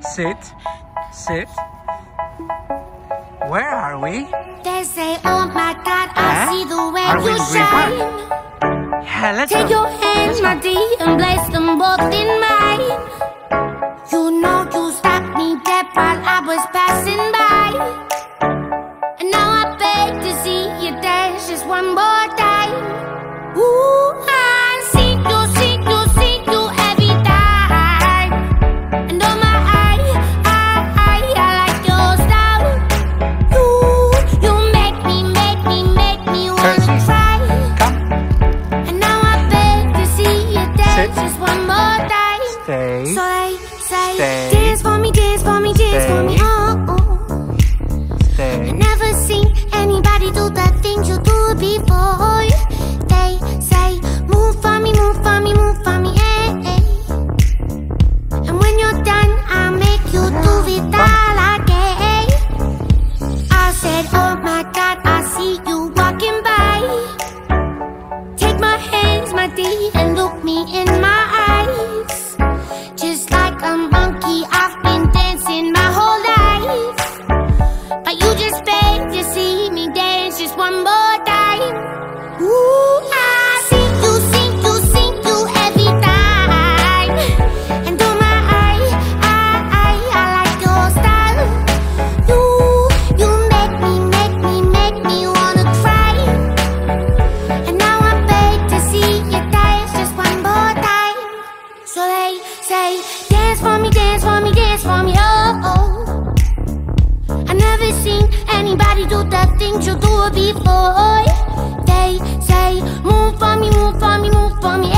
Sit. Sit. Where are we? They say, oh my God, I see the way Are you in Green Park? shine. Yeah, let's Take go. your hands, my dear, and place them both in mine. You know you stopped me dead while I was passing by. And now I beg to see you dance just one more Stay. They say, Stay. dance for me, dance for me, dance for me. Stay. Oh, oh. I never seen anybody do the things you do before. Never seen anybody do the things you do before. They say, move for me, move for me, move for me,